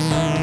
Meow.